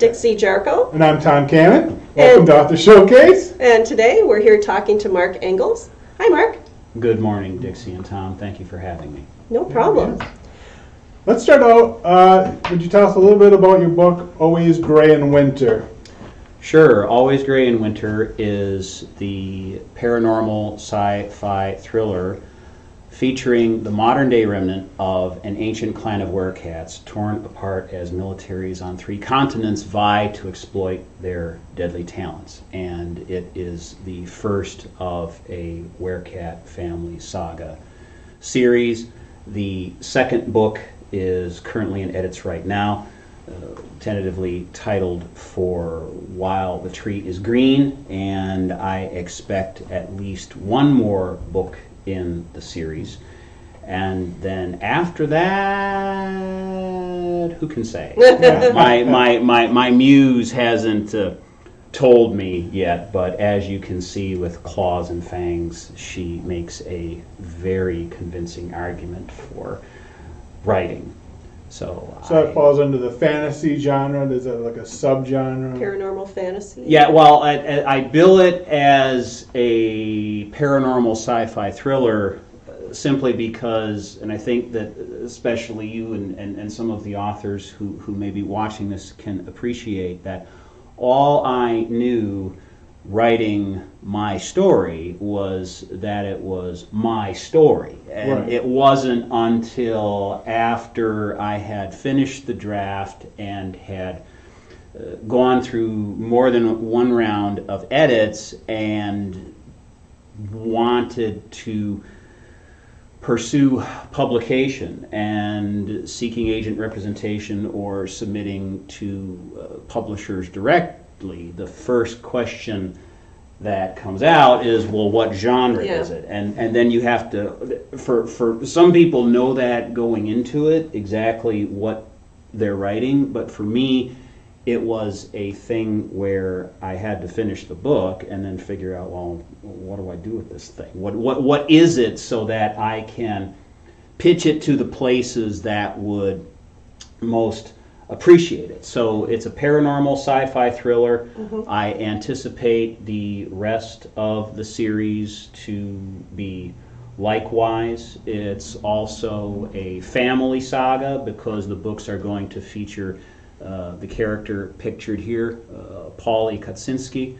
Dixie Jarko, And I'm Tom Cannon. Welcome And- to Author Showcase. and today we're here talking to Mark Engels. Hi, Mark. Good morning, Dixie and Tom. Thank you for having me. No problem. Let's start out. Uh, would you tell us a little bit about your book, Always Gray in Winter? Sure, Always Gray in Winter is the paranormal sci fi thriller featuring the modern day remnant of an ancient clan of werecats torn apart as militaries on three continents vie to exploit their deadly talents. And it is the first of a werecat family saga series. The second book is currently in edits right now, uh, tentatively titled for While the Tree is Green, and I expect at least one more book in the series. And then after that, who can say? my, my, my, my muse hasn't uh, told me yet, but as you can see with claws and fangs, she makes a very convincing argument for writing. So, So I- that falls under the fantasy genre. There's a, like a subgenre. Paranormal fantasy. yeah, well, I, I I bill it as a paranormal sci-fi thriller uh, simply because, and I think that especially you and, and, and some of the authors who, who may be watching this can appreciate that all I knew writing my story was that it was my story. And Right. it wasn't until after I had finished the draft and had uh, gone through more than one round of edits and wanted to pursue publication and seeking agent representation or submitting to uh, publishers the first question that comes out is, well, what genre Yeah. is it? And and then you have to, for for some people know that going into it exactly what they're writing, but for me, it was a thing where I had to finish the book and then figure out, well, what do I do with this thing? What what what is it so that I can pitch it to the places that would most appreciate it. So it's a paranormal sci-fi thriller. I anticipate the rest of the series to be likewise. It's also a family saga because the books are going to feature uh, the character pictured here, uh, Kaczynski,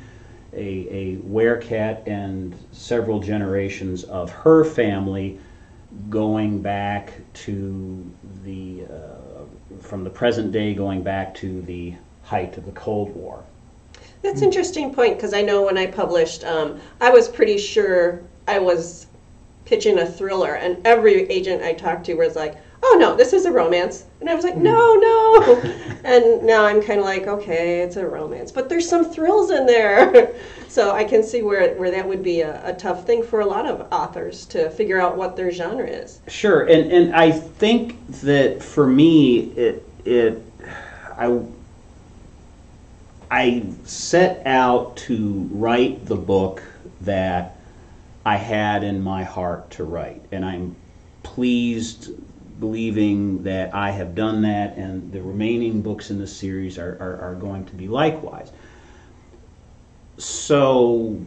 a, a werecat and several generations of her family going back to the uh, from the present day going back to the height of the Cold War. That's an interesting point because I know when I published, um, I was pretty sure I was pitching a thriller, and every agent I talked to was like, "Oh no, this is a romance," and I was like, "No, hmm. no," and now I'm kind of like, "Okay, it's a romance, but there's some thrills in there." so I can see where where that would be a, a tough thing for a lot of authors to figure out what their genre is. Sure, and, and I think that for me, it it I I set out to write the book that I had in my heart to write, and I'm pleased believing that I have done that, and the remaining books in the series are, are, are going to be likewise. So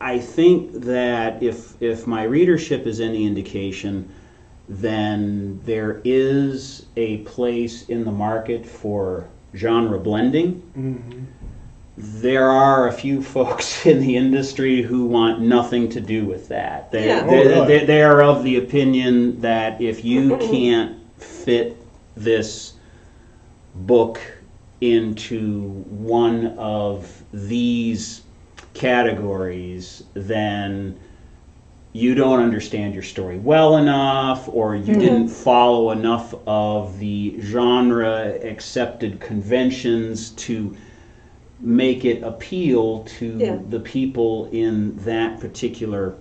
I think that if if my readership is any indication, then there is a place in the market for genre blending. Mhm. There are a few folks in the industry who want nothing to do with that. They, Yeah. Oh, they, really? they, they are of the opinion that if you can't fit this book into one of these categories, then you don't understand your story well enough, or you mm-hmm. didn't follow enough of the genre accepted conventions to make it appeal to Yeah. the people in that particular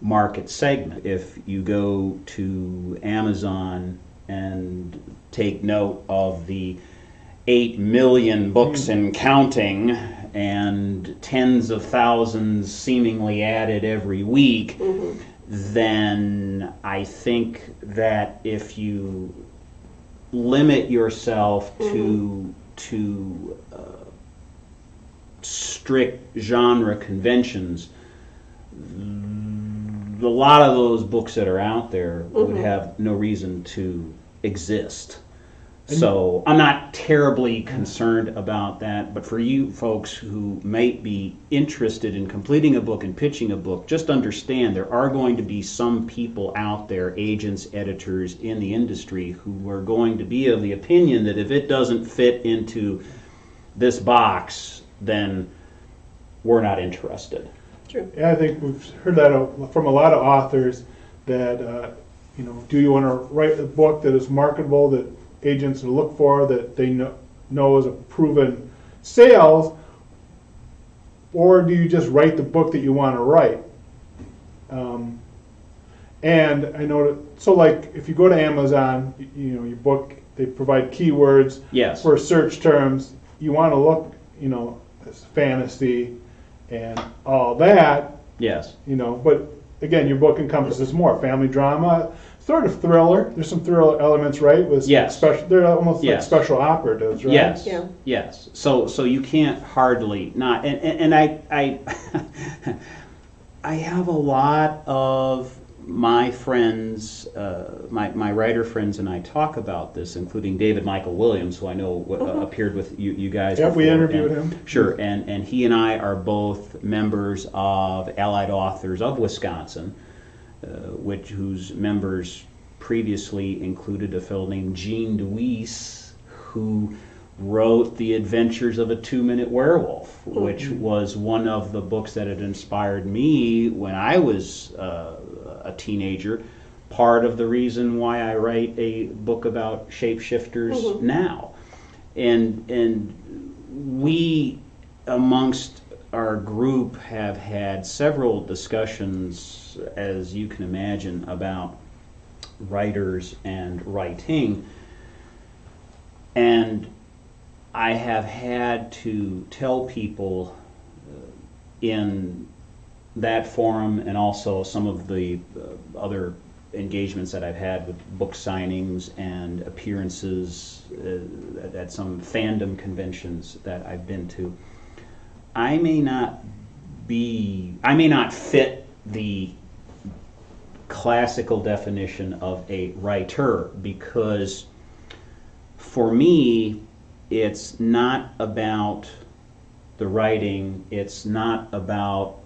market segment. If you go to Amazon and take note of the 8 million books hmm. and counting and tens of thousands seemingly added every week, mm-hmm. then I think that if you limit yourself to mm-hmm. to uh, strict genre conventions, a lot of those books that are out there would mm-hmm. have no reason to exist. So I'm not terribly concerned about that, but for you folks who might be interested in completing a book and pitching a book, just understand there are going to be some people out there, agents, editors in the industry, who are going to be of the opinion that if it doesn't fit into this box, then we're not interested. True. Yeah, I think we've heard that from a lot of authors that, uh, you know, do you want to write a book that is marketable, that agents will look for, that they know, know is a proven sales, or do you just write the book that you want to write? Um, and I know that, so like if you go to Amazon, y- you know, your book, they provide keywords Yes. for search terms. You want to look, you know, as fantasy and all that, Yes. you know, but again, your book encompasses more family drama, sort of thriller. There's some thriller elements, right? With Yes. special, they're almost like special operatives, right? Yes. Yeah. Yes. So so you can't hardly not and and, and I I I have a lot of my friends, uh, my, my writer friends, and I talk about this, including David Michael Williams, who I know uh, appeared with you, you guys. Yep, we interviewed and- him. Sure, and, and he and I are both members of Allied Authors of Wisconsin, uh, which whose members previously included a fellow named Gene DeWeese, who wrote The Adventures of a Two Minute Werewolf, which was one of the books that had inspired me when I was uh, a teenager. Part of the reason why I write a book about shapeshifters now. And, and we, amongst our group, have had several discussions, as you can imagine, about writers and writing. And I have had to tell people uh, in that forum and also some of the uh, other engagements that I've had with book signings and appearances uh, at, at some fandom conventions that I've been to. I may not be, I may not fit the classical definition of a writer because for me, it's not about the writing, it's not about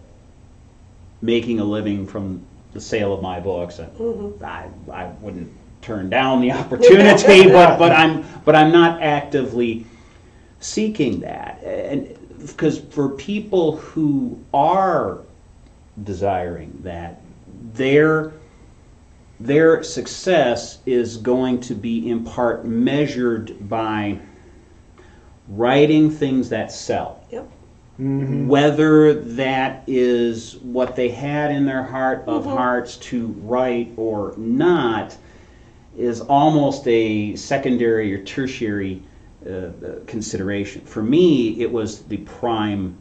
making a living from the sale of my books. Mm-hmm. I, I wouldn't turn down the opportunity, but, but I'm but I'm not actively seeking that. And because for people who are desiring that, their their success is going to be in part measured by writing things that sell Mhm. whether that is what they had in their heart of hearts to write or not is almost a secondary or tertiary uh, uh, consideration. For me, it was the prime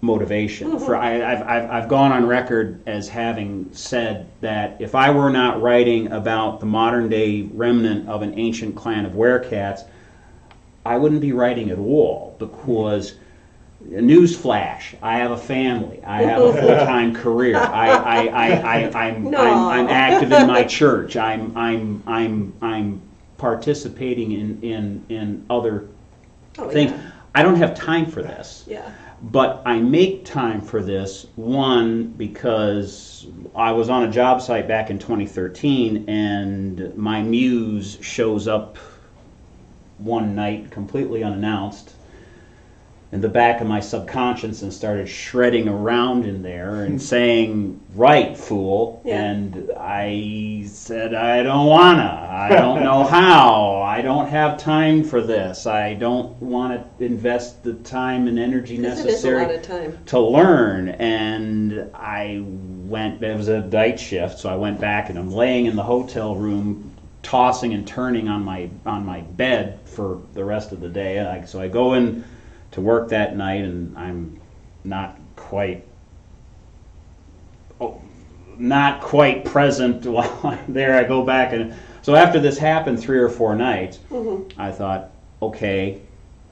motivation. For I, I've, I've, I've gone on record as having said that if I were not writing about the modern day remnant of an ancient clan of werecats, I wouldn't be writing at all because news flash. I have a family. I have a full-time career. I, I, I, I, I'm, No. I'm, I'm active in my church. I'm, I'm, I'm, I'm participating in, in, in other Oh, things. yeah. i don't have time for this. Yeah. but I make time for this one because I was on a job site back in 2013 and my muse shows up one night completely unannounced in the back of my subconscious and started shredding around in there and hmm. saying, Right, fool. Yeah. And I said, I don't wanna. I don't know how. I don't have time for this. I don't want to invest the time and energy Because it is a necessary lot of time. to learn and I went it was a night shift so I went back and I'm laying in the hotel room tossing and turning on my on my bed for the rest of the day I, so I go in to work that night and I'm not quite oh, not quite present while I'm there I go back and so after this happened three or four nights I thought okay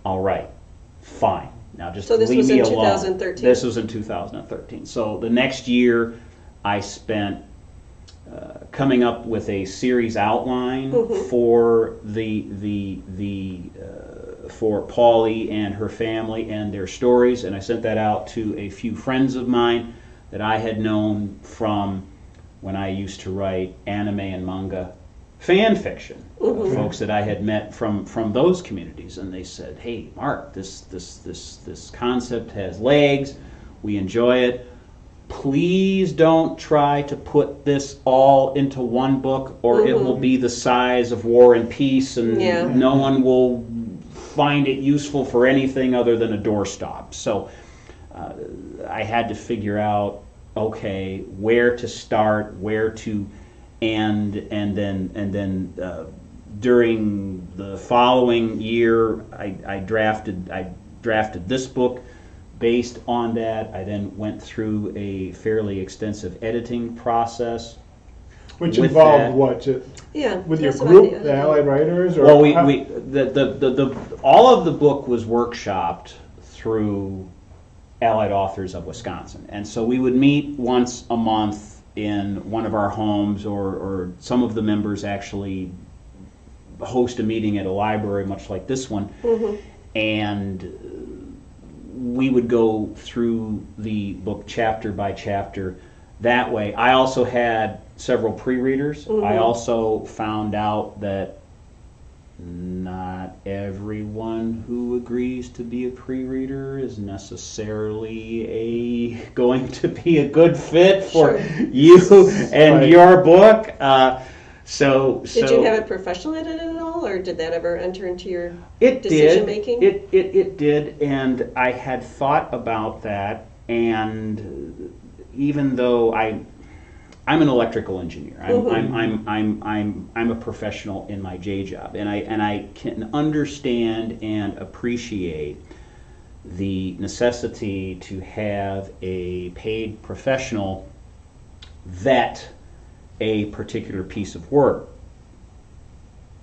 All right, fine. Now just So this leave was me in alone. 2013? This was in 2013. So the next year, I spent uh, coming up with a series outline Mhm. for the the the uh, for Paulie and her family and their stories, and I sent that out to a few friends of mine that I had known from when I used to write anime and manga fan fiction. Mhm. Folks that I had met from from those communities, and they said, "Hey, Mark, this this this this concept has legs. We enjoy it. Please don't try to put this all into one book, or it Mhm. will be the size of War and Peace, and Yeah. no one will find it useful for anything other than a doorstop." So uh, I had to figure out, okay, where to start, where to end, and then and then uh, during the following year, I, I drafted I drafted this book based on that. I then went through a fairly extensive editing process. Which With involved that- what? Ju- Yeah. With your that's what I group, the Allied Writers? or Well, we, how- we the, the, the, the all of the book was workshopped through Allied Authors of Wisconsin, and so we would meet once a month in one of our homes, or, or some of the members actually host a meeting at a library, much like this one, Mhm. and we would go through the book chapter by chapter that way. I also had several pre-readers. I Mhm. also found out that not everyone who agrees to be a pre-reader is necessarily a going to be a good fit for Sure. you and Right. your book. Uh, so, Did so you have it professionally edited at all, or did that ever enter into your? it decision did. making? It, it it did, and I had thought about that, and even though I. I'm an electrical engineer. I'm, Mhm. I'm, I'm, I'm, I'm, I'm a professional in my J job, and I, and I can understand and appreciate the necessity to have a paid professional vet a particular piece of work.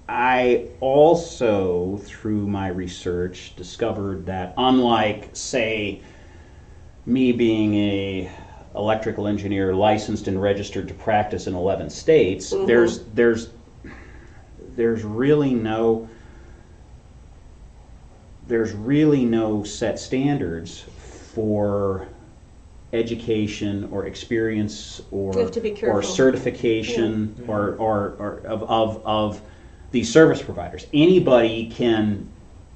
I also, through my research, discovered that unlike, say, me being a electrical engineer licensed and registered to practice in 11 states, Mhm. there's there's there's really no there's really no set standards for education or experience or You have to be or certification Yeah. or, or, or of, of, of these service providers. Anybody can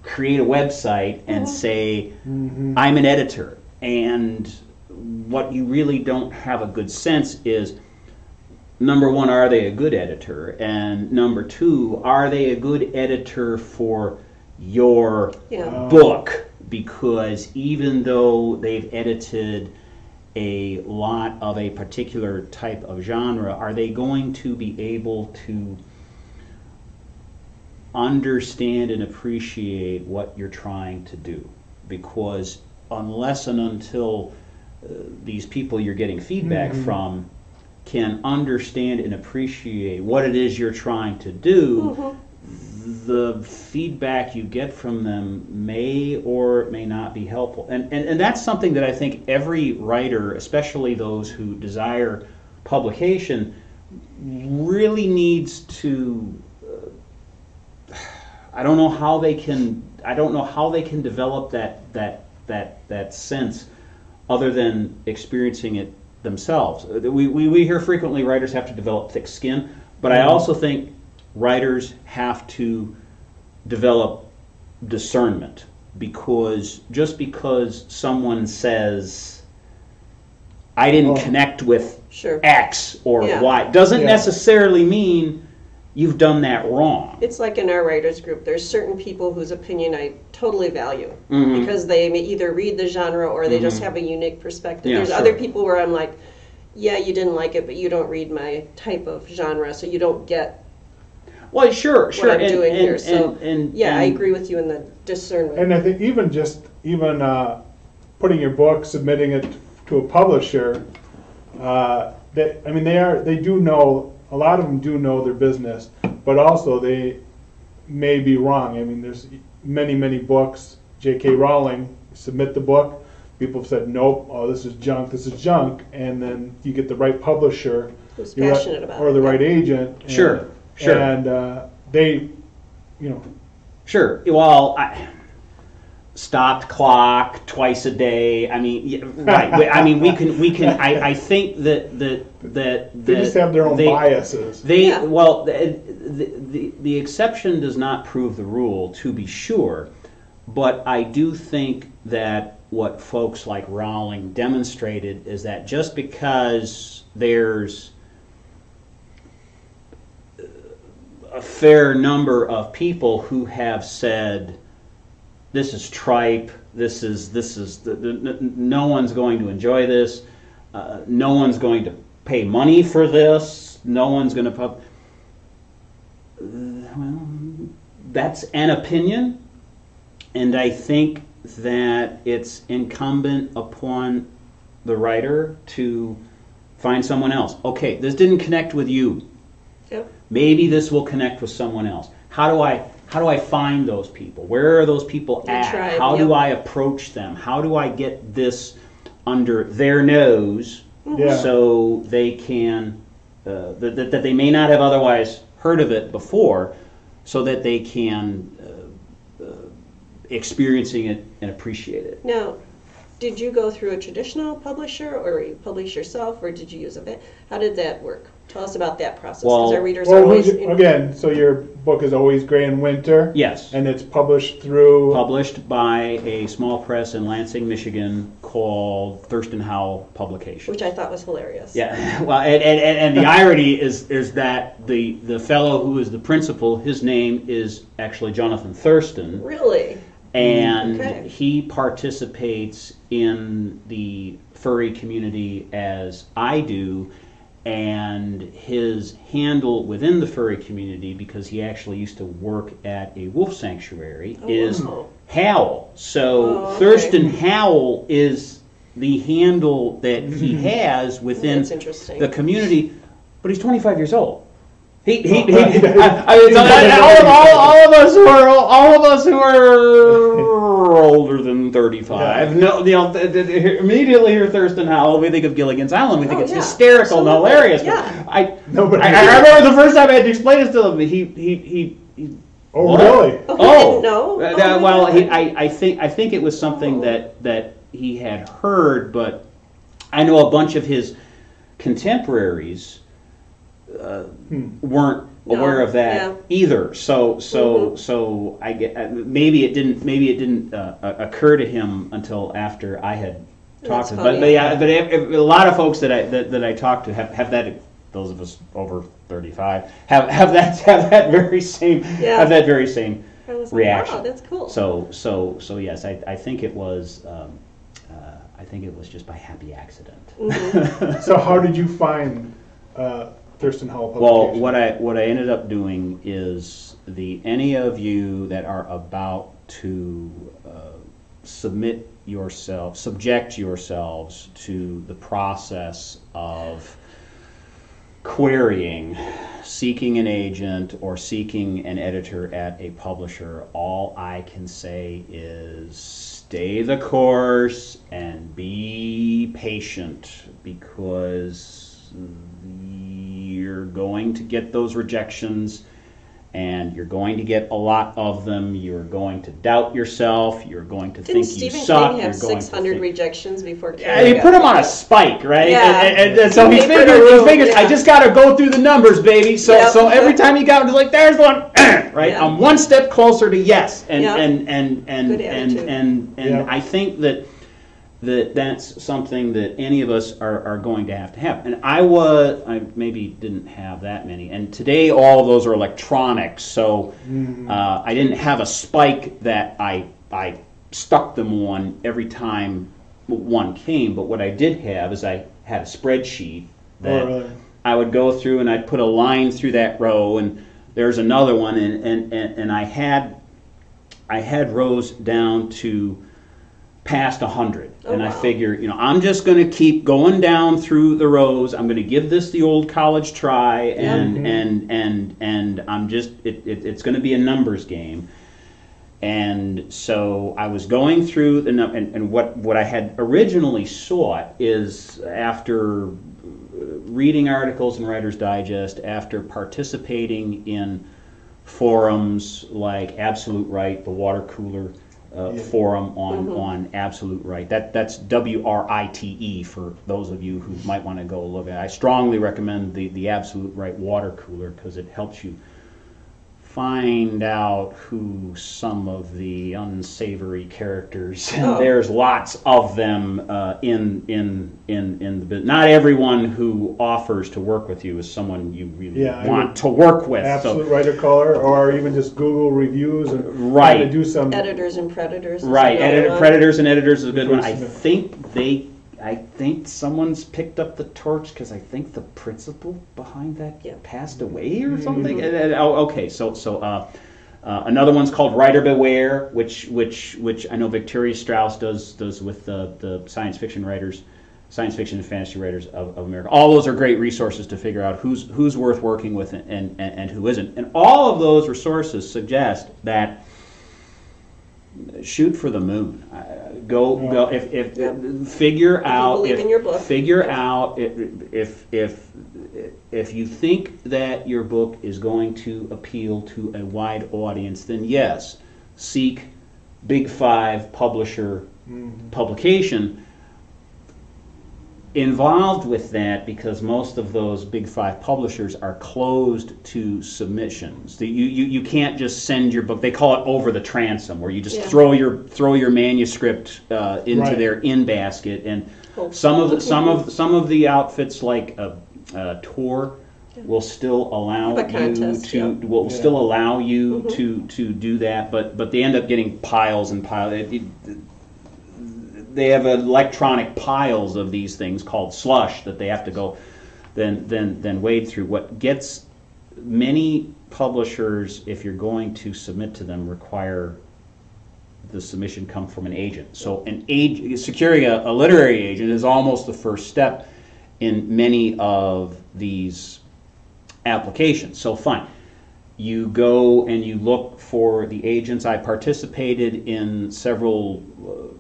create a website and Mhm. say, Mhm. I'm an editor. And what you really don't have a good sense is number one, are they a good editor? And number two, are they a good editor for your Yeah. Book? Because even though they've edited a lot of a particular type of genre, are they going to be able to understand and appreciate what you're trying to do? Because unless and until these people you're getting feedback Mhm. from can understand and appreciate what it is you're trying to do, Mhm. the feedback you get from them may or may not be helpful. And, and, and that's something that I think every writer, especially those who desire publication, really needs to. Uh, I don't know how they can. I don't know how they can develop that that that that sense, other than experiencing it themselves. Uh, We, we, we hear frequently writers have to develop thick skin, but I Mhm. also think writers have to develop discernment because just because someone says I didn't Oh. connect with Sure. X or Yeah. Y doesn't Yeah. necessarily mean you've done that wrong. It's like in our writers group, there's certain people whose opinion I totally value Mhm. because they may either read the genre or they just Mhm. have a unique perspective. Yeah, there's sure. other people where I'm like, yeah, you didn't like it, but you don't read my type of genre, so you don't get Well, sure, sure. what I'm and, doing and, here. So and, and, yeah, I agree with you in the discernment. And I think even just, even uh, putting your book, submitting it to a publisher, uh, they, I mean, they are, they do know, a lot of them do know their business, but also they may be wrong. I mean, there's many, many books J.K. Rowling, submit the book. People have said, nope, oh, this is junk, this is junk, and then you get the right publisher. Who's you're right- about Or the yeah. right agent. and- Sure, sure. And uh, they, you know, Sure. Well, I, stopped clock twice a day. I mean, yeah, right. I mean, we can we can. I, I think that that that they just have their own they, biases. They Yeah. well, the, the the the exception does not prove the rule, to be sure, but I do think that what folks like Rowling demonstrated is that just because there's a fair number of people who have said this is tripe this is this is the, the, no one's going to enjoy this uh, no one's going to pay money for this no one's going to pub well that's an opinion and i think that it's incumbent upon the writer to find someone else. Okay this didn't connect with you. Yep. maybe this will connect with someone else. How do i how do i find those people where are those people The at tribe, how do i approach them how do i get this under their nose Yeah. so they can uh, that, that, that they may not have otherwise heard of it before so that they can uh, uh, experiencing it and appreciate it Now, did you go through a traditional publisher or you publish yourself or did you use a bit? How did that work? Tell us about that process because Well- our readers are Well, always. who's your- again, so your book is always Gray and Winter, yes and it's published through. published by a small press in lansing michigan called Thurston Howl publications which I thought was hilarious. Yeah, well, and, and, and and the irony is is that the the fellow who is the principal, his name is actually Jonathan Thurston, Really? and Okay. he participates in the furry community as I do. And his handle within the furry community, because he actually used to work at a wolf sanctuary, Oh, is wow. Howl. So Oh, okay. Thurston Howl is the handle that he mm-hmm. has within the community, but he's 25 years old. He, he, he, Oh, I, I mean, so all, of, all, all of us who are all of us who are older than 35 Yeah. no, you know, th- th- immediately hear Thurston Howell, we think of Gilligan's Island, we think Oh, it's yeah. hysterical and hilarious. Yeah. I, Nobody. I, I remember the first time I had to explain this to him. He, he, he, he oh, What? really? Oh, he Oh, didn't? Uh, Oh, well, he, I, I think I think it was something Oh. that that he had heard, but I know a bunch of his contemporaries uh, Hmm. weren't No, aware of that yeah. either. So so Mhm. so I get uh, maybe it didn't maybe it didn't uh, uh, occur to him until after I had talked That's to him. But, but yeah, but if, if a lot of folks that I that, that I talked to have, have that. Those of us over thirty five have have that have that very same Yeah. have that very same I like, reaction. Wow, that's cool. so, so, so yes, I, I think it was, um, uh, I think it was just by happy accident. Mm-hmm. So how did you find uh, Thurston Howell Well, publication? what I, what I ended up doing is the, any of you that are about to, uh, submit yourself, subject yourselves to the process of querying, seeking an agent or seeking an editor at a publisher, all I can say is stay the course and be patient because going to get those rejections and you're going to get a lot of them. You're going to doubt yourself. You're going to Didn't think you suck. King have you're going to 600 think- rejections before yeah, Carrie he put him on a spike, right? Yeah. And, and, and so he He figured, he room, figured, I just got to go through the numbers, baby. So, Yep. so every time he got, it was like, there's one, right? Yeah. I'm one step closer to yes, and Yeah. and and and Good and attitude. and and Yeah. I think that that that's something that any of us are, are going to have to have. And I was, I maybe didn't have that many. And today, all of those are electronics. so uh, I didn't have a spike that I I stuck them on every time one came. But what I did have is I had a spreadsheet that Oh, really? I would go through and I'd put a line through that row, and there's another one, and and, and, and I had I had rows down to past 100 Oh, and i figure you know i'm just going to keep going down through the rows. I'm going to give this the old college try and Mhm. and and and i'm just it, it, it's going to be a numbers game. And so I was going through, the, num- and, and what, what I had originally sought is after reading articles in Writer's Digest, after participating in forums like Absolute Write, the water cooler uh, Yeah. forum on, on Absolute Write. That, that's W R I T E for those of you who might want to go look at it. I strongly recommend the, the Absolute Write water cooler because it helps you find out who some of the unsavory characters and Oh. there's lots of them uh, in in in in the bus- not everyone who offers to work with you is someone you really Yeah, I want to work with Absolute so writer color, or even just Google reviews and try Right. to do some. Editors and predators. right another editor predators and editors is a good one i think they i think someone's picked up the torch because i think the principal behind that Yeah. passed away or something And- and- oh, okay so so uh, uh, another one's called Writer Beware, which which which I know Victoria Strauss does does with the, the science fiction writers, science fiction and fantasy writers of, of America. All those are great resources to figure out who's who's worth working with and, and, and who isn't. And all of those resources suggest that shoot for the moon. Go go if, if figure out believe if, in your book. figure out if, if if if you think that your book is going to appeal to a wide audience, then yes, seek Big Five publisher mm-hmm. publication. Involved with that because most of those Big Five publishers are closed to submissions. The- You, you, you can't just send your book. They call it over the transom, where you just Yeah. throw your throw your manuscript uh, into Right. their in basket. And Cool. some of the, some of some of the outfits like a, a Tor will still allow Have a you to yeah. will Yeah. still allow you Mm-hmm. to to do that. But but they end up getting piles and piles. It, it, they have electronic piles of these things called slush that they have to go then then then wade through. What gets many publishers, if you're going to submit to them, require the submission come from an agent. So an age, securing a, a literary agent is almost the first step in many of these applications. So fine. You go and you look for the agents. I participated in several uh,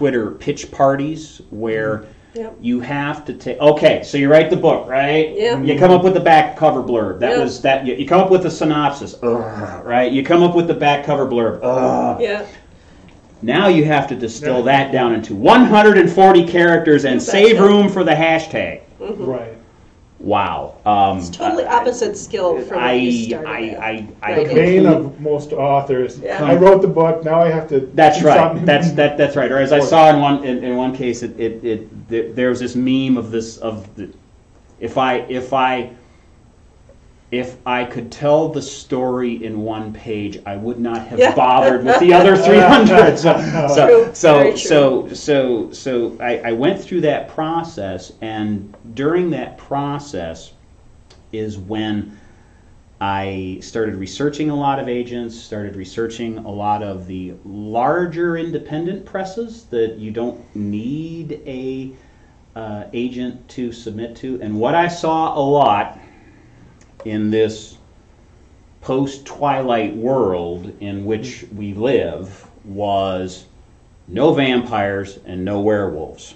Twitter pitch parties where mm-hmm. Yep. you have to take. Okay, so you write the book, right? Yeah. You come up with the back cover blurb. That Yeah. was that. You, you come up with the synopsis, Ugh, right? You come up with the back cover blurb. Ugh. Yeah. Now you have to distill that down into 140 characters and You save room for the hashtag. Mm-hmm. Right. Wow. Um, It's totally opposite skill from what you I, started I, with. I, I, Right. The bane of most authors. Yeah. I wrote the book. Now I have to. That's do right. something. That's that. That's right. Or as I saw in one in, in one case, it, it, it there, there was this meme of this of the, if I if I if I could tell the story in one page, I would not have Yeah. bothered with the other 300. So so True. so true. so so so I, I went through that process, and during that process is when I started researching a lot of agents, started researching a lot of the larger independent presses that you don't need a uh, agent to submit to. And what I saw a lot in this post Twilight world in which we live was no vampires and no werewolves.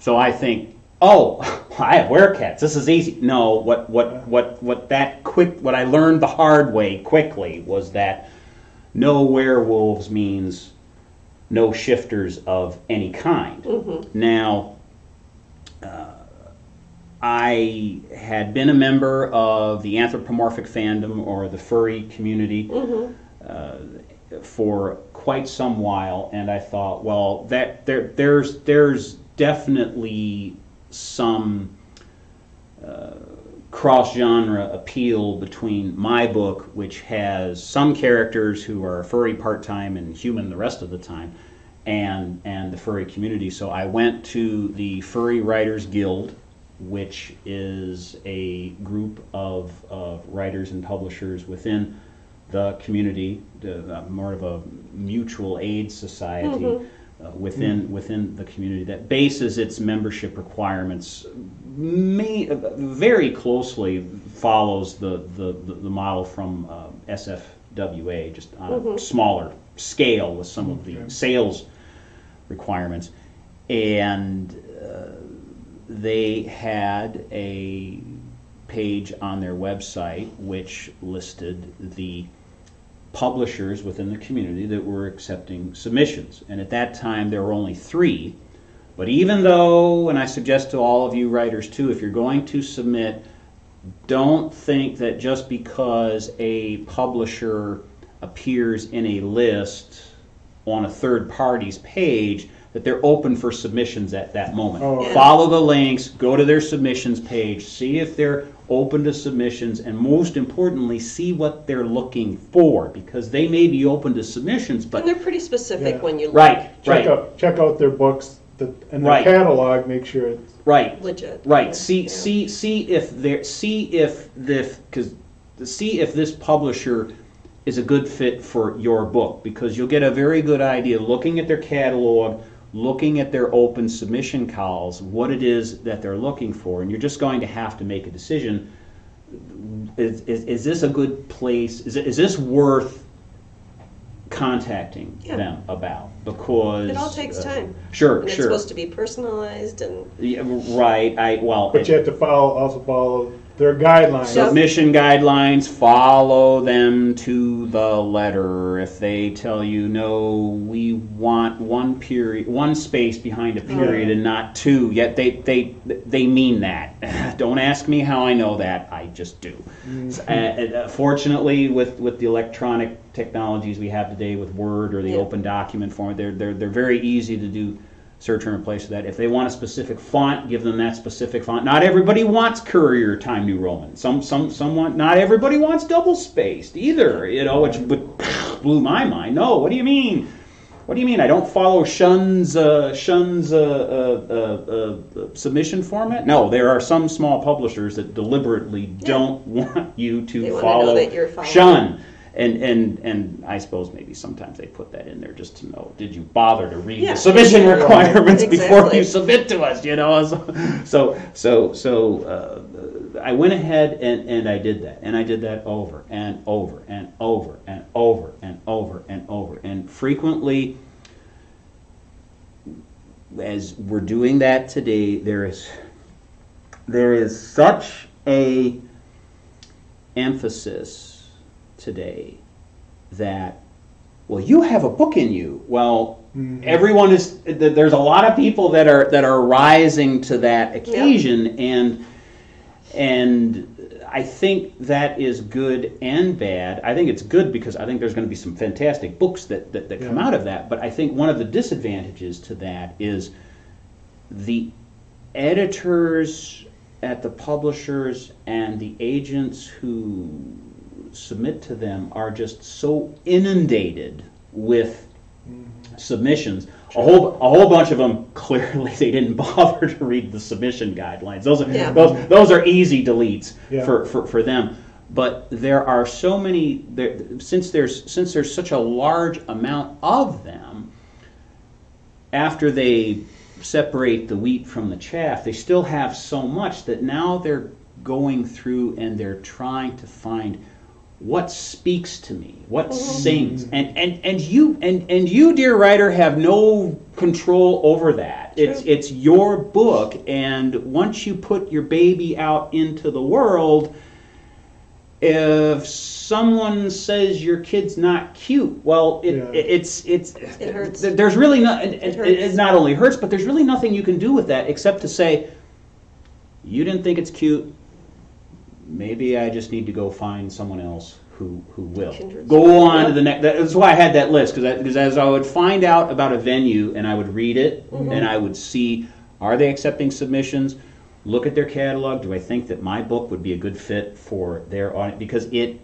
So I think, oh, I have werecats. This is easy. No, what what what what that quick what I learned the hard way quickly was that no werewolves means no shifters of any kind. Now, uh, I had been a member of the anthropomorphic fandom or the furry community uh, for quite some while, and I thought, well, that there there's there's definitely some uh, cross genre appeal between my book, which has some characters who are furry part time and human the rest of the time, and and the furry community. So I went to the Furry Writers Guild, which is a group of, of writers and publishers within the community, the, uh, more of a mutual aid society uh, within within the community that bases its membership requirements may, uh, very closely follows the, the, the, the model from uh, SF WA, just on a smaller scale with some of the sales requirements. And they had a page on their website which listed the publishers within the community that were accepting submissions. And at that time, there were only three. But even though, and I suggest to all of you writers too, if you're going to submit, don't think that just because a publisher appears in a list on a third party's page that they're open for submissions at that moment. Oh, okay. Follow the links, go to their submissions page, see if they're open to submissions, and most importantly, see what they're looking for because they may be open to submissions, but And they're pretty specific Yeah. when you look right, Check right, out, check out their books, the- and their Right. catalog, make sure it's, right. legit. Right. See, Yeah. see, see if there, see if the, because see if this publisher is a good fit for your book, because you'll get a very good idea looking at their catalog, looking at their open submission calls, what it is that they're looking for, and you're just going to have to make a decision. Is, is, is this a good place? Is, it, is this worth contacting Yeah. them about? Because It all takes uh, time. Sure, And it's supposed to be personalized and Yeah, right. I well. but you have to follow, also follow their guidelines. Yep. Submission guidelines, follow them to the letter. If they tell you, no, we want one period, one space behind a period and not two, yet they, they, they mean that. Don't ask me how I know that, I just do. S- uh, uh, Fortunately, with, with the electronic technologies we have today with Word or the Yeah. open document form, they're, they're, they're very easy to do search and replace that. If they want a specific font, give them that specific font. Not everybody wants Courier Time New Roman. Some some some want. Not everybody wants double spaced either. You know, which blew my mind. No, what do you mean? What do you mean? I don't follow Shunn's uh, Shunn's uh, uh, uh, uh, submission format? No, there are some small publishers that deliberately don't want you to They follow that you're following. Shunn. And, and and I suppose maybe sometimes they put that in there just to know did you bother to read Yeah. the submission requirements before Exactly. you submit to us, you know. So so so uh, I went ahead and, and I did that, and I did that over and over and over and over and over and over, and frequently. As we're doing that today, there is there is such a emphasis today that well you have a book in you well Mhm. everyone is there's a lot of people that are that are rising to that occasion and and I think that is good and bad. I think it's good because I think there's going to be some fantastic books that, that, that come out of that. But I think one of the disadvantages to that is the editors at the publishers and the agents who submit to them are just so inundated with submissions. A whole a whole bunch of them clearly they didn't bother to read the submission guidelines. Those are Yeah. those those are easy deletes Yeah. for, for, for them. But there are so many there, since there's since there's such a large amount of them. After they separate the wheat from the chaff, they still have so much that now they're going through and they're trying to find what speaks to me, what oh. sings, and, and, and you and, and you, dear writer, have no control over that. It's True. it's your book, and once you put your baby out into the world, if someone says your kid's not cute, well, it, Yeah. it it's it's It hurts. th- There's really not. It, it, hurts. it not only hurts, but there's really nothing you can do with that except to say, you didn't think it's cute. Maybe I just need to go find someone else who who will. Kindred Go spirit, on to the next. That's why I had that list because because as I would find out about a venue and I would read it Mm-hmm. and I would see are they accepting submissions. Look at their catalog. Do I think that my book would be a good fit for their audience? Because it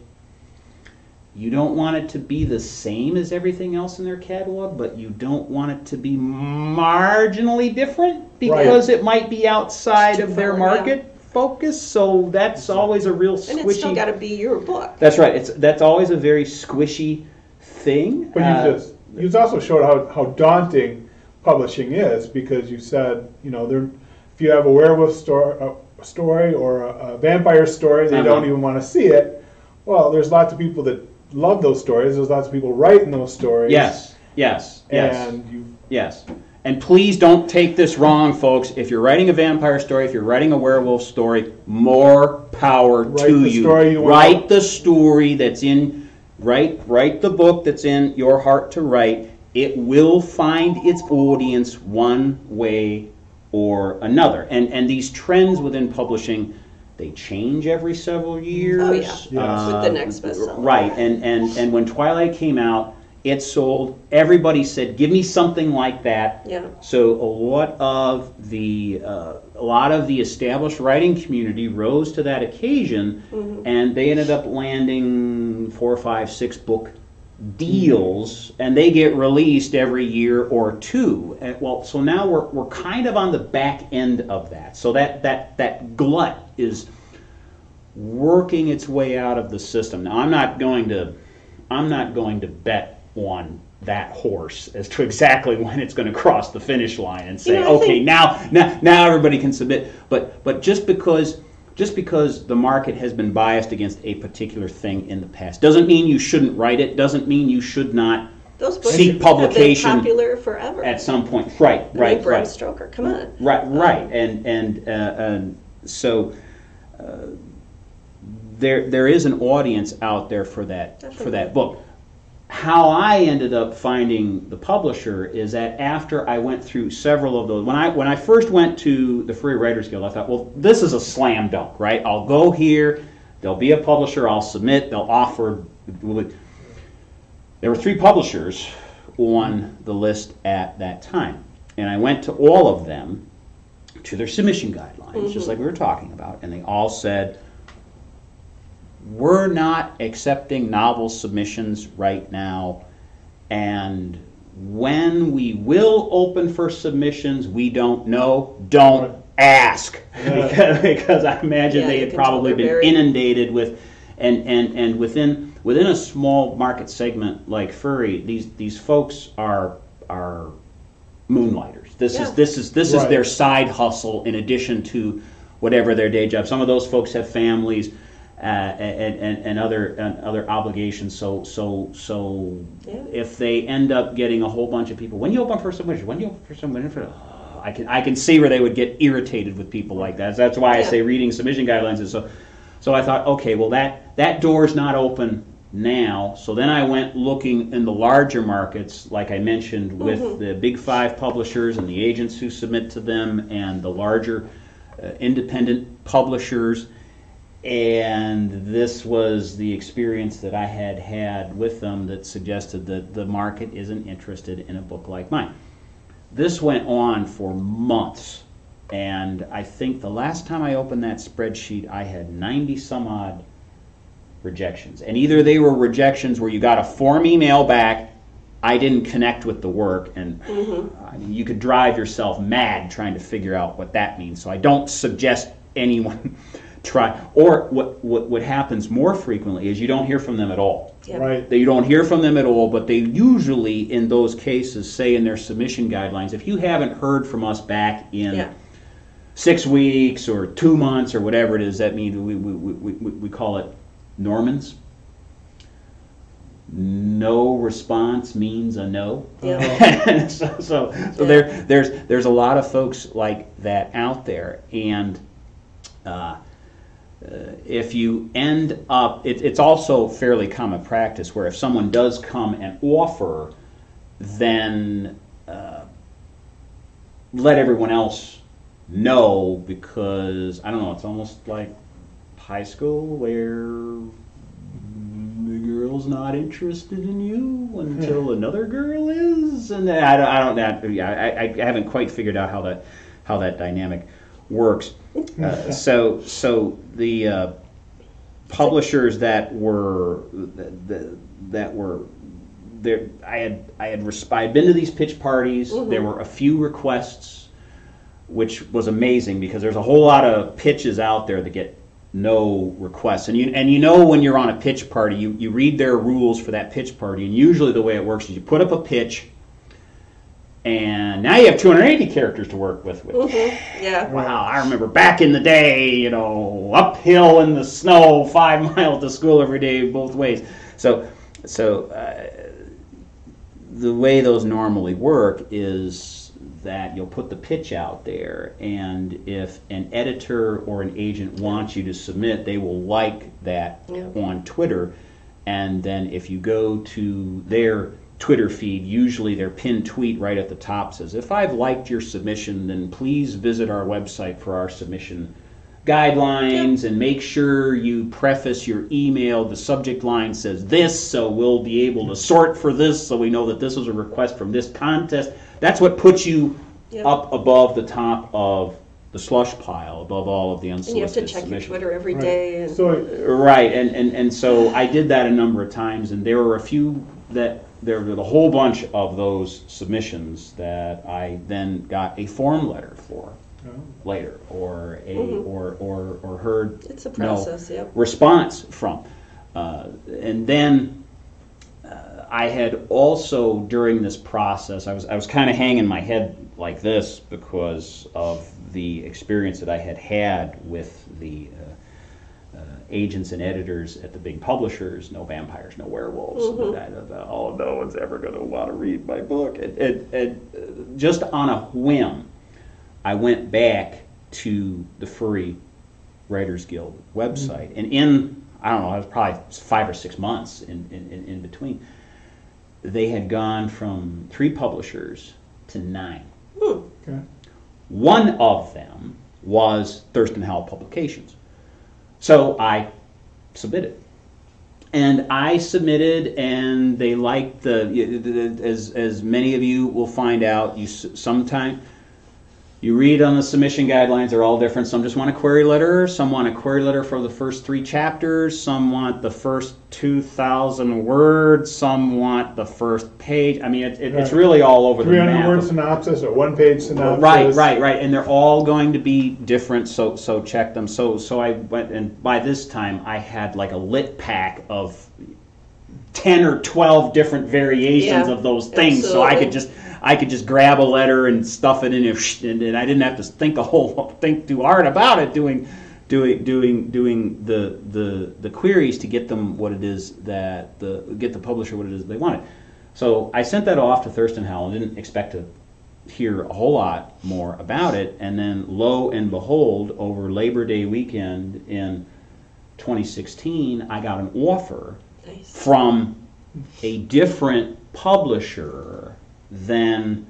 you don't want it to be the same as everything else in their catalog, but you don't want it to be marginally different because it might be outside of their market. yeah. Market focus. So that's always a real squishy. and it's still got to be your book. That's right. It's that's always a very squishy thing. But Uh, you just, you also showed how, how daunting publishing is because you said, you know, there, if you have a werewolf story, a story or a, a vampire story, they Uh-huh. don't even want to see it. Well, there's lots of people that love those stories. There's lots of people writing those stories. Yes, yes, yes. And you, Yes. And please don't take this wrong, folks. If you're writing a vampire story, if you're writing a werewolf story, more power Write to the you. story you want. write the story that's in write write the book that's in your heart to write. It will find its audience one way or another. And and these trends within publishing they change every several oh, years. Oh, yeah. Yes. With the um, next bestseller. Right, and, and, and when Twilight came out, it sold. Everybody said, "Give me something like that." Yeah. So a lot of the uh, a lot of the established writing community rose to that occasion, and they ended up landing four, five, six book deals, and they get released every year or two. And, well, so now we're we're kind of on the back end of that. So that that that glut is working its way out of the system. Now, I'm not going to, I'm not going to bet on that horse as to exactly when it's going to cross the finish line and say, You know, okay, think- now, now, now everybody can submit. But, but just because, just because the market has been biased against a particular thing in the past doesn't mean you shouldn't write it. Doesn't mean you should not Those books Seek have publication been popular forever. at some point. Right, I right, Bram right. Stoker, come on. Right, right, and and uh, and so uh, there there is an audience out there for that for that book. How I ended up finding the publisher is that after I went through several of those, when I when I first went to the Furry Writers Guild, I thought, well, this is a slam dunk, right? I'll go here, there'll be a publisher, I'll submit, they'll offer. There were three publishers on the list at that time, and I went to all of them to their submission guidelines, just mm-hmm. like we were talking about, and they all said, we're not accepting novel submissions right now, and when we will open for submissions, we don't know. Don't ask, Yeah. because, because I imagine Yeah, they had probably been very- inundated with, and and and within within a small market segment like furry, these these folks are are moonlighters. This Yeah. is this is this is their side hustle in addition to whatever their day job. Some of those folks have families and, and, and other and other obligations. So so so Yeah. if they end up getting a whole bunch of people, when you open for submission, when you open for submission for. I can I can see where they would get irritated with people like that. That's why I say reading submission guidelines is so. So I thought, okay, well that that door's not open now. So then I went looking in the larger markets, like I mentioned, with the big five publishers and the agents who submit to them, and the larger uh, independent publishers. And this was the experience that I had had with them that suggested that the market isn't interested in a book like mine. This went on for months. And I think the last time I opened that spreadsheet, I had 90 some odd rejections. And either they were rejections where you got a form email back, I didn't connect with the work, and I mean, you could drive yourself mad trying to figure out what that means. So I don't suggest anyone try. Or what, what, what happens more frequently is you don't hear from them at all. Yeah. right, That you don't hear from them at all, but they usually, in those cases, say in their submission guidelines, if you haven't heard from us back in Yeah. six weeks or two months or whatever it is, that means we, we, we, we, we call it Normans. No response means a no. Yeah. so so, so there, there's there's a lot of folks like that out there, and uh, if you end up, it, it's also fairly common practice where if someone does come and offer, then uh, let everyone else know because I don't know. It's almost like high school where the girl's not interested in you until another girl is, and I don't, I don't, that, yeah, I, I haven't quite figured out how that, how that dynamic works. Uh, so, so the uh, publishers that were that, that were there, I had, I had, resp- I had been to these pitch parties. There were a few requests, which was amazing because there's a whole lot of pitches out there that get no requests. And you and you know when you're on a pitch party, you, you read their rules for that pitch party, and usually the way it works is you put up a pitch, and now you have 280 characters to work with. with Yeah. Wow, I remember back in the day, you know, uphill in the snow, five miles to school every day, both ways. So so uh, the way those normally work is that you'll put the pitch out there, and if an editor or an agent wants you to submit, they will like that Yeah. on Twitter, and then if you go to their Twitter feed, usually their pinned tweet right at the top says, "If I've liked your submission, then please visit our website for our submission." guidelines and make sure you preface your email. The subject line says this, so we'll be able to sort for this, so we know that this was a request from this contest. That's what puts you Yep. up above the top of the slush pile, above all of the unsolicited And you have to unsolicited check your. Twitter every Right. day and. So, Right, and, and, and so I did that a number of times, and there were a few that, there were a whole bunch of those submissions that I then got a form letter for uh, later, or a, Mhm. or, or, or heard It's a no yep. response from. Uh, and then uh, I had also during this process, I was I was kind of hanging my head like this because of the experience that I had had with the agents and editors at the big publishers. No vampires, no werewolves. Mhm. That- that- oh, no one's ever going to want to read my book. And, and, and just on a whim, I went back to the Furry Writers Guild website, and in I don't know, it was probably five or six months in, in, in, in between. They had gone from three publishers to nine. Hmm. okay. One of them was Thurston Howl Publications. So I submitted. And I submitted, and they liked the, as, as many of you will find out, you sometime, you read on the submission guidelines, they're all different. Some just want a query letter, some want a query letter for the first three chapters, some want the first 2,000 words, some want the first page. I mean, it, it, it's really all over the map. hundred word synopsis or one page synopsis. Right, right, right, and they're all going to be different. So, so check them. So, so I went, and by this time, I had like a lit pack of ten or twelve different variations Yeah, of those things. So I could just, I could just grab a letter and stuff it in, and, and I didn't have to think a whole think too hard about it. Doing, doing, doing, doing the the the queries to get them what it is that the get the publisher what it is they wanted. So I sent that off to Thurston Howl and didn't expect to hear a whole lot more about it. And then, lo and behold, over Labor Day weekend in 2016, I got an offer Nice. from a different publisher than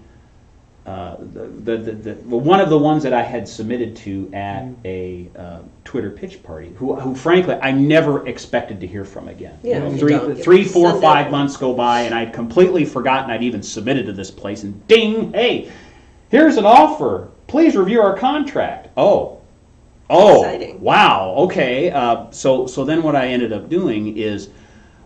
uh, the, the, the, well, one of the ones that I had submitted to at a uh, Twitter pitch party, who, who frankly I never expected to hear from again. Yeah, you three, don't. You three, four, five months go by, and I'd completely forgotten I'd even submitted to this place, and ding, hey, here's an offer. Please review our contract. Oh, oh, Exciting. wow, okay. Uh, so, so then what I ended up doing is,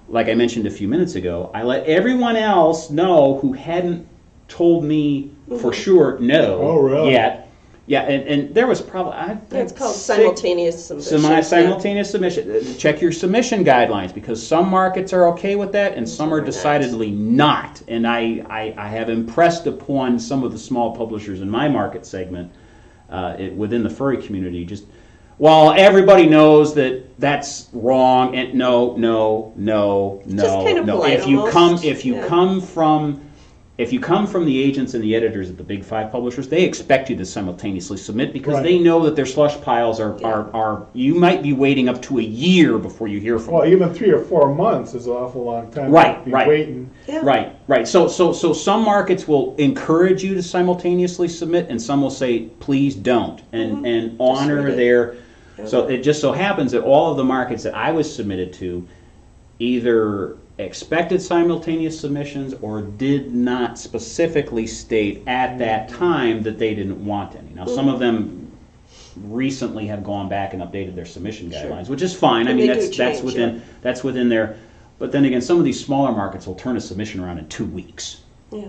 like I mentioned a few minutes ago, I let everyone else know who hadn't told me for sure no Oh, really? yet. Yeah, and, and there was probably I, Yeah, It's called six- simultaneous submission. Semi- yeah. simultaneous submission. Uh, Check your submission guidelines because some markets are okay with that and some are Some are not. decidedly not. And I, I, I have impressed upon some of the small publishers in my market segment uh, it, within the furry community just. Well, everybody knows that that's wrong, and no, no, no, no, Just kind of no. If you almost, come, if you yeah. come from if you come from the agents and the editors at the big five publishers, they expect you to simultaneously submit because Right. they know that their slush piles are, are, are you might be waiting up to a year before you hear from Well, them. even three or four months is an awful long time. to Right, be right. Waiting. Yeah. Right, right. So so so some markets will encourage you to simultaneously submit and some will say please don't and mm-hmm. and honor read it. their so it just so happens that all of the markets that I was submitted to either expected simultaneous submissions or did not specifically state at that time that they didn't want any. Now, some of them recently have gone back and updated their submission Sure. guidelines, which is fine. I And mean, they do that's that's change, within that's within their. But then again, some of these smaller markets will turn a submission around in two weeks. Yeah.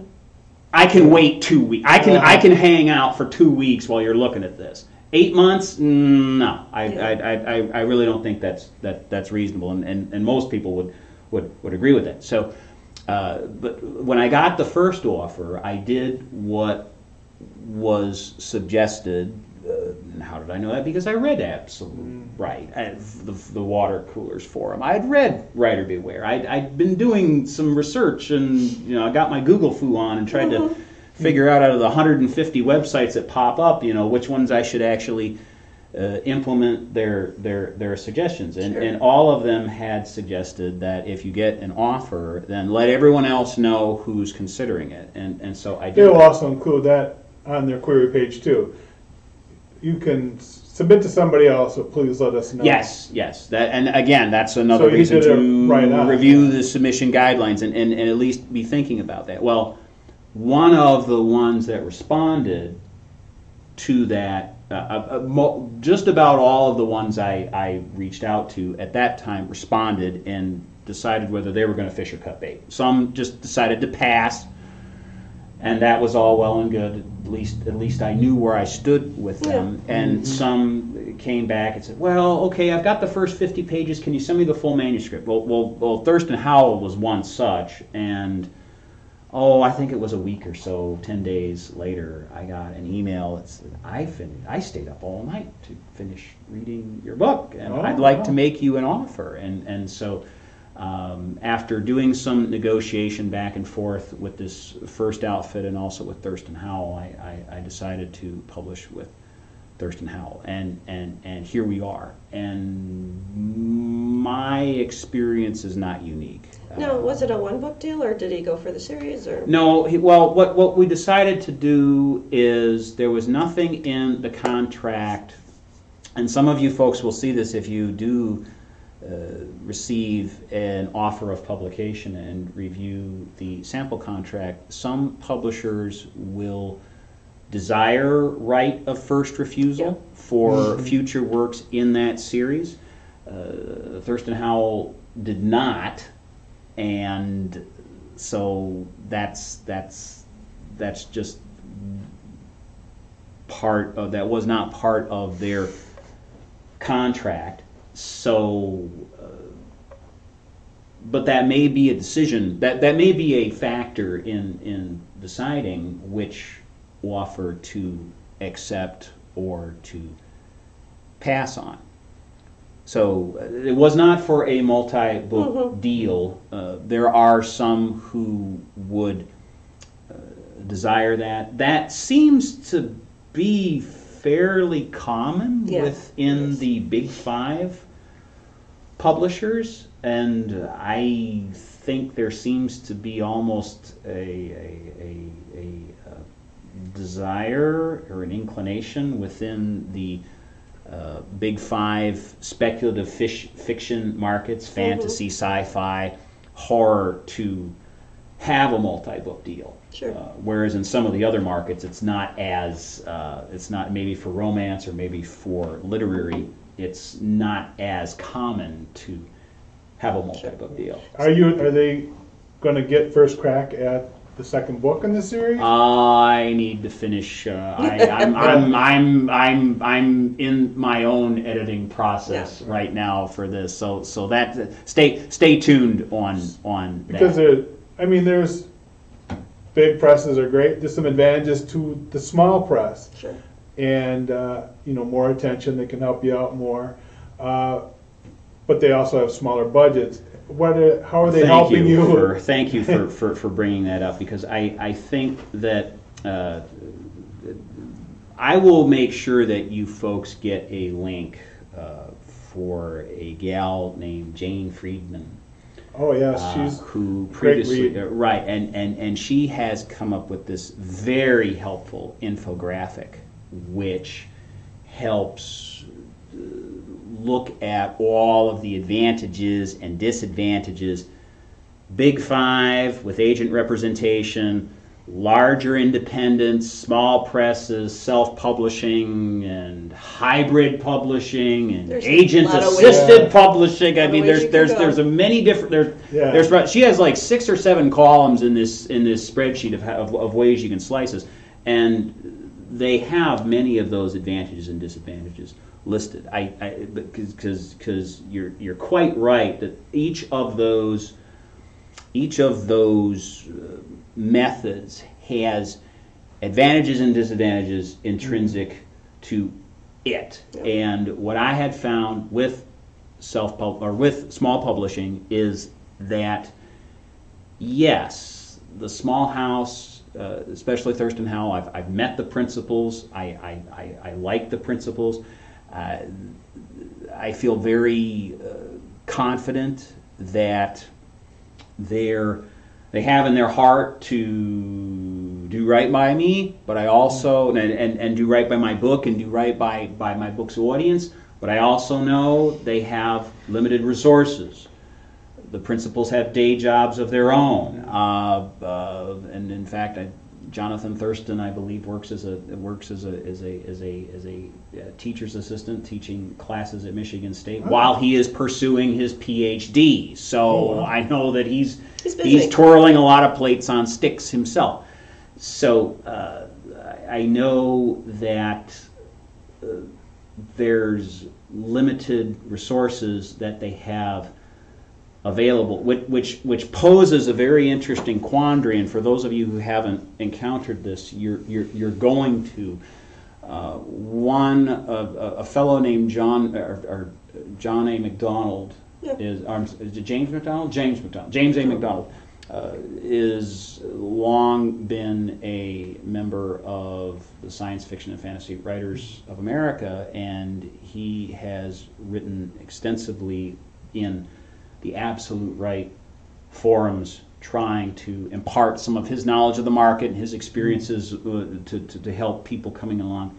I can wait two weeks. I can I Uh-huh. can hang out for two weeks while you're looking at this. Eight months? Mm, No, I, Yeah. I, I, I, really don't think that's that that's reasonable, and, and, and most people would, would would agree with that. So, uh, but when I got the first offer, I did what was suggested. Uh, And how did I know that? Because I read Absolute Write, I, the, the water coolers forum. I had read Writer Beware. I'd, I'd been doing some research and you know I got my Google foo on and tried to figure out out of the 150 websites that pop up, you know, which ones I should actually uh, implement their their their suggestions. And, Sure. and all of them had suggested that if you get an offer, then let everyone else know who's considering it. And and so I did. They'll also include that on their query page too. You can submit to somebody else, so please let us know. Yes, yes. That and again, that's another So reason to right on. review the submission guidelines and, and, and at least be thinking about that. Well, one of the ones that responded to that, uh, uh, uh, mo- just about all of the ones I, I reached out to at that time responded and decided whether they were going to fish or cut bait. Some just decided to pass, and that was all well and good. At least, at least I knew where I stood with them. And some came back and said, "Well, okay, I've got the first 50 pages. Can you send me the full manuscript?" Well, well, well Thurston Howl was one such, and oh, I think it was a week or so, 10 days later, I got an email that said, "I fin- I stayed up all night to finish reading your book, and Oh, I'd like to make you an offer." And and so. Um, after doing some negotiation back and forth with this first outfit and also with Thurston Howl, I, I, I decided to publish with Thurston Howl, and and and here we are. And my experience is not unique. Now, was it a one book deal or did he go for the series or? no, he, well, what, what we decided to do is there was nothing in the contract, and some of you folks will see this if you do uh, receive an offer of publication and review the sample contract. Some publishers will desire right of first refusal for future works in that series. Uh, Thurston Howl did not, and so that's that's that's just part of that was not part of their contract. So, uh, but that may be a decision that that may be a factor in in deciding which offer to accept or to pass on. So uh, it was not for a multi-book deal. Uh, there are some who would uh, desire that. That seems to be fairly common Yeah, within yes. the big five publishers, and I think there seems to be almost a, a, a, a, uh desire or an inclination within the uh, big five speculative fish, fiction markets, fantasy, sci-fi, horror, to have a multi-book deal. Sure. Uh, whereas in some of the other markets, it's not as uh, it's not maybe for romance or maybe for literary. It's not as common to have a multi-book deal. Are you, are they gonna get first crack at the second book in the series? I need to finish. Uh, I, I'm, I'm, I'm, I'm, I'm in my own editing process right now for this. So, so that stay, stay tuned on on Because that. there, I mean, there's, big presses are great, there's some advantages to the small press. Sure. And, uh, you know, more attention, they can help you out more. Uh, But they also have smaller budgets. What, are- how are they thank helping you, you? for thank you for, for, for bringing that up because I, I think that uh, I will make sure that you folks get a link uh, for a gal named Jane Friedman. Oh, yes, uh, she's, who great previously uh, right and, and and she has come up with this very helpful infographic which helps uh, look at all of the advantages and disadvantages big five with agent representation larger independents small presses self-publishing and hybrid publishing and There's agent lot of ways- assisted Yeah. publishing i mean there's there's there's a many different there's Yeah. there's about- she has like six or seven columns in this in this spreadsheet of, of, of ways you can slice this and they have many of those advantages and disadvantages listed i because because you're you're quite right that each of those each of those uh, methods has advantages and disadvantages intrinsic to it. Yeah. And what I had found with self or with small publishing is that yes, the small house, uh, especially Thurston Howl, I've, I've met the principals. I, I, I, I like the principals. Uh, I feel very uh, confident that they're they have in their heart to do right by me, but I also and, and, and do right by my book and do right by, by my book's audience. But I also know they have limited resources. The principals have day jobs of their own, uh, uh, and in fact, I, Jonathan Thurston, I believe, works as a works as a as a as a as a uh, teacher's assistant teaching classes at Michigan State Oh. while he is pursuing his PhD. So Oh, wow. I know that he's He's he's twirling a lot of plates on sticks himself. So uh, I I know that uh, there's limited resources that they have available, which, which, which poses a very interesting quandary. And for those of you who haven't encountered this, you're, you're, you're going to. Uh, one, a, fellow named John, or, or John A. McDonald, Yeah. is, um, is it James McDonald? James McDonald. James A. McDonald uh, is long been a member of the Science Fiction and Fantasy Writers of America, and he has written extensively in the Absolute Write forums trying to impart some of his knowledge of the market and his experiences uh, to, to, to help people coming along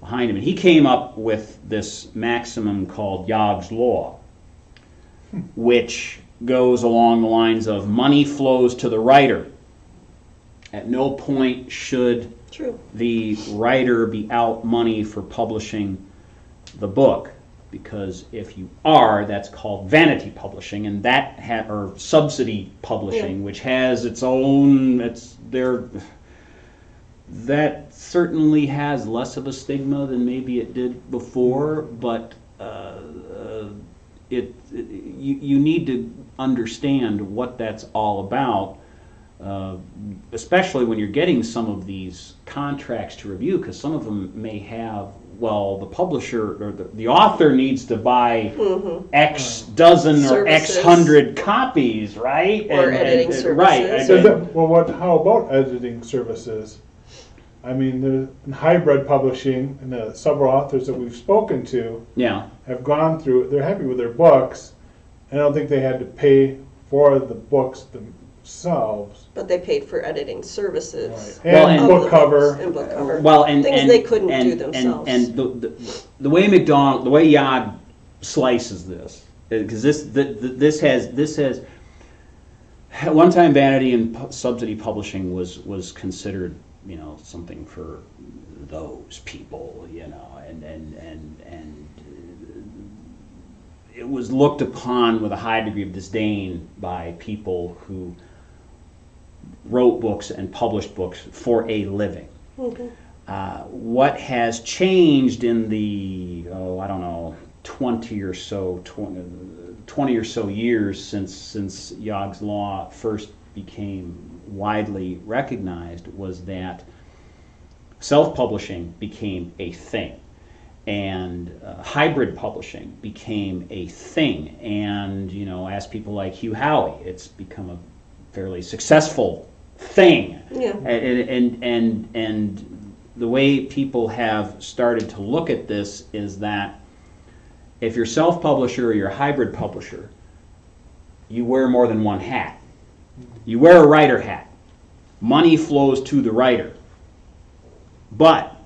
behind him. And he came up with this maximum called Yog's Law, which goes along the lines of money flows to the writer. At no point should True. the writer be out money for publishing the book because if you are that's called vanity publishing and that ha- or subsidy publishing Yeah. which has its own it's there that certainly has less of a stigma than maybe it did before but uh, uh, it, it you, you need to understand what that's all about uh, especially when you're getting some of these contracts to review, because some of them may have, well, the publisher or the, the author needs to buy mm-hmm. X dozen or X hundred copies, right? Or editing Right. services. So and- that, well, what, how about editing services? I mean, there's in hybrid publishing, and the several authors that we've spoken to yeah. have gone through, it. they're happy with their books. And I don't think they had to pay for the books themselves. But they paid for editing services. And Well, and- book the cover. books And book cover. Well, and Things and, they couldn't and, do and- themselves. And, the, the, the way McDonald, the way Yog slices this, because this the, the, this has this has at one time vanity and pu- subsidy publishing was was considered you know something for those people you know and and and and uh, it was looked upon with a high degree of disdain by people who wrote books and published books for a living. Uh, what has changed in the, oh, I don't know, 20 or so, 20, 20 or so years since, since Yog's Law first became widely recognized was that self publishing became a thing. And uh, hybrid publishing became a thing. And, you know, as people like Hugh Howey, it's become a fairly successful thing. Yeah. And, and, and, and the way people have started to look at this is that if you're self publisher or you're a hybrid publisher, you wear more than one hat. You wear a writer hat. Money flows to the writer. But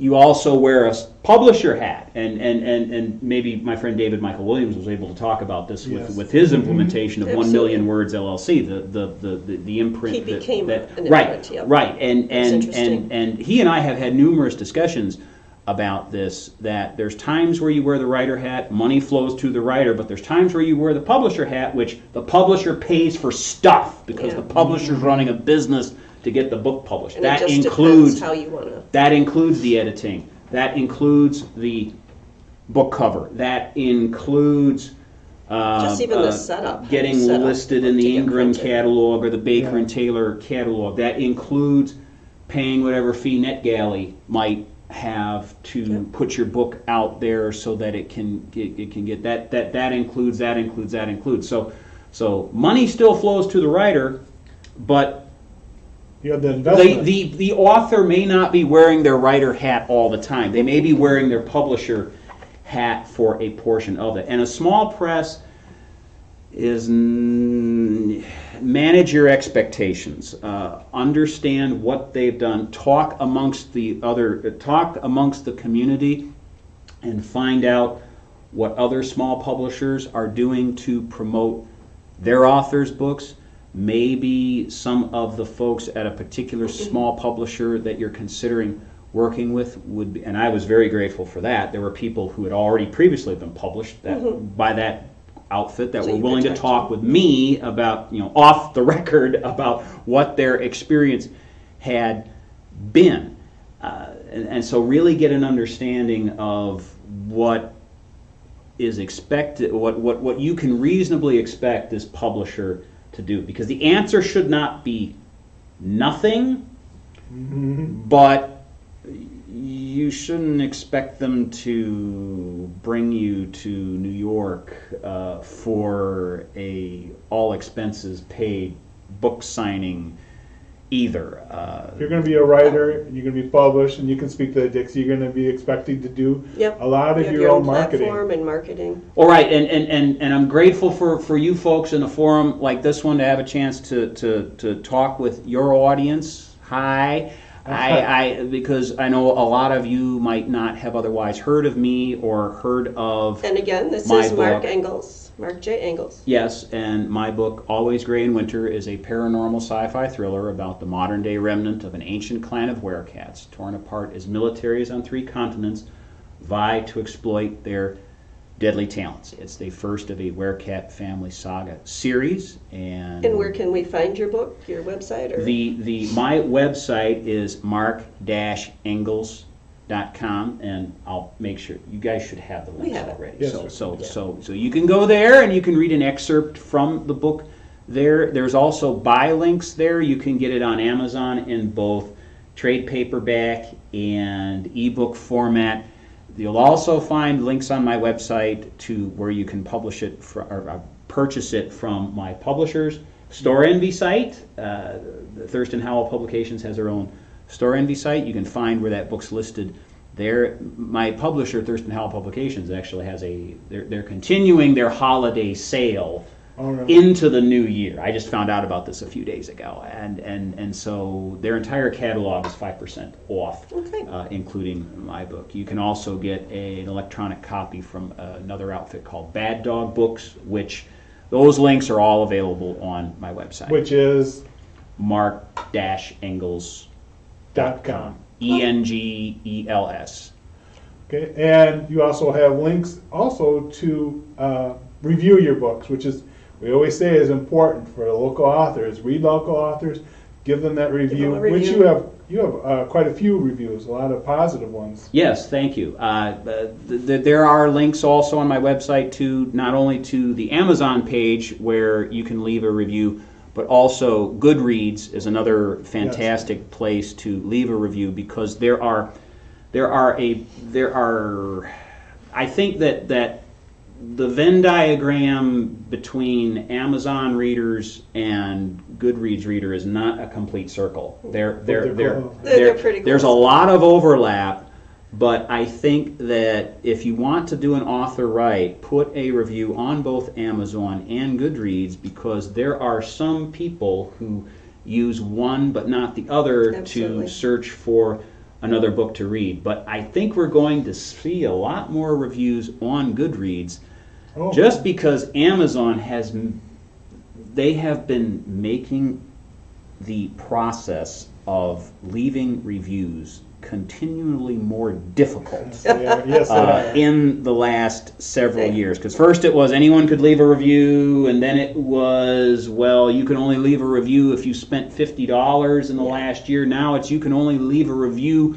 you also wear a publisher hat. And, and, and, and maybe my friend David Michael Williams was able to talk about this with, Yes. with his implementation of Absolutely. Million Words LLC, the, the, the, the, the imprint. He that- became that, an right, imprint, yep. Right, and, and, and, and he and I have had numerous discussions about this, that there's times where you wear the writer hat, money flows to the writer, but there's times where you wear the publisher hat, which the publisher pays for stuff, because Yeah. the publisher's running a business to get the book published. And That it just includes how you want to. that includes the editing. That includes the book cover. That includes uh, Just even the uh, setup, getting setup listed in the Ingram catalog or the Baker Yeah. and Taylor catalog. That includes paying whatever fee NetGalley might have to put your book out there so that it can it, it can get that that that includes that includes that includes so so money still flows to the writer but You have the the, investment. the the author may not be wearing their writer hat all the time they may be wearing their publisher hat for a portion of it and a small press is n- manage your expectations uh, understand what they've done talk amongst the other talk amongst the community and find out what other small publishers are doing to promote their authors books maybe some of the folks at a particular small publisher that you're considering working with would be and i was very grateful for that. There were people who had already previously been published that by that outfit that So were you willing to talk with me about you know off the record about what their experience had been. Uh, and, and so really get an understanding of what is expected what, what, what you can reasonably expect this publisher to do because the answer should not be nothing but you shouldn't expect them to bring you to New York uh, for a all expenses paid book signing either. Uh, You're going to be a writer, you're going to be published, and you can speak to the Dixie. You're going to be expected to do Yep. a lot of have your, your own own marketing. platform and marketing. All right, and, and, and, and I'm grateful for, for you folks in a forum like this one to have a chance to, to, to talk with your audience. Hi. I, I because I know a lot of you might not have otherwise heard of me or heard of And again, this My is Mark book. Engels, Mark J. Engels. yes, and my book Always Gray in Winter is a paranormal sci-fi thriller about the modern day remnant of an ancient clan of werecats torn apart as militaries on three continents vie to exploit their deadly talents. It's the first of a werecat family saga series, and And where can we find your book, your website, or? the the my website is mark-engels.com, and I'll make sure you guys should have the links have it. already. Yes, so sir. so Yeah. so so you can go there and you can read an excerpt from the book. There, there's also buy links there. You can get it on Amazon in both trade paperback and ebook format. You'll also find links on my website to where you can publish it fr or uh, purchase it from my publishers. Storenvy site. Uh, Thurston Howl Publications has their own Storenvy site. You can find where that book's listed there. My publisher, Thurston Howl Publications, actually has a. They're, they're continuing their holiday sale All right. into the new year. I just found out about this a few days ago, and and and so their entire catalog is five percent off, Okay. uh, including my book. You can also get a, an electronic copy from another outfit called Bad Dog Books, which those links are all available on my website. Which is Mark-Engels. Dot com. E N G E L S. Okay, and you also have links also to uh, review your books, which is we always say is important for the local authors. Read local authors, give them that review, them a which you have you have uh, quite a few reviews, a lot of positive ones. Yes, thank you. Uh, th- th- there are links also on my website to not only to the Amazon page where you can leave a review, but also Goodreads is another fantastic place to leave a review because there are there are a there are I think that that the Venn diagram between Amazon readers and Goodreads reader is not a complete circle. They're they're they're they're, close. They're- they're pretty there's a lot of overlap, but I think that if you want to do an author right, put a review on both Amazon and Goodreads because there are some people who use one but not the other Absolutely. to search for another book to read. But I think we're going to see a lot more reviews on Goodreads Oh, just because Amazon has they have been making the process of leaving reviews continually more difficult yes, they. Yes, uh, in the last several years. Because first it was anyone could leave a review, and then it was, well, you can only leave a review if you spent $50 in the Yeah. last year. Now it's you can only leave a review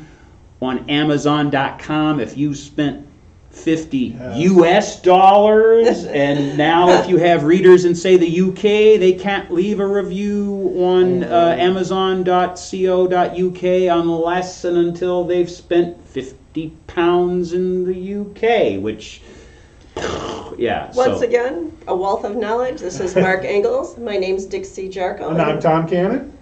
on Amazon.com if you spent 50 US dollars. and now, if you have readers in, say, the UK, they can't leave a review on uh, Amazon.co.uk unless and until they've spent 50 pounds in the UK, which, yeah. Once so, again, a wealth of knowledge. This is Mark Engels. My name's Dixie Jarko. And I'm Tom Cannon.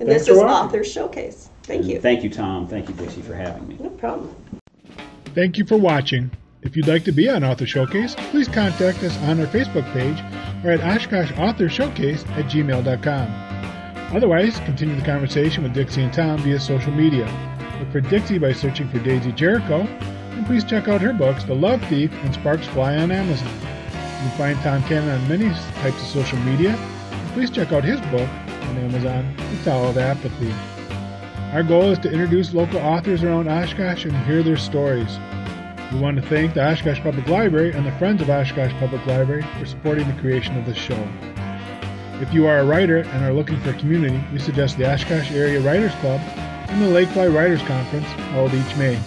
And Thanks this is watching. Author Showcase. Thank you. Thank you, Tom. Thank you, Dixie, for having me. No problem. Thank you for watching. If you'd like to be on Author Showcase, please contact us on our Facebook page or at Oshkosh Author Showcase at gmail.com. Otherwise, continue the conversation with Dixie and Tom via social media. Look for Dixie by searching for Daisy Jericho, and please check out her books, The Love Thief and Sparks Fly on Amazon. You can find Tom Cannon on many types of social media. Please check out his book on Amazon, The Towel of Apathy. Our goal is to introduce local authors around Oshkosh and hear their stories. We want to thank the Oshkosh Public Library and the Friends of Oshkosh Public Library for supporting the creation of this show. If you are a writer and are looking for a community, we suggest the Oshkosh Area Writers Club and the Lakefly Writers Conference held each May.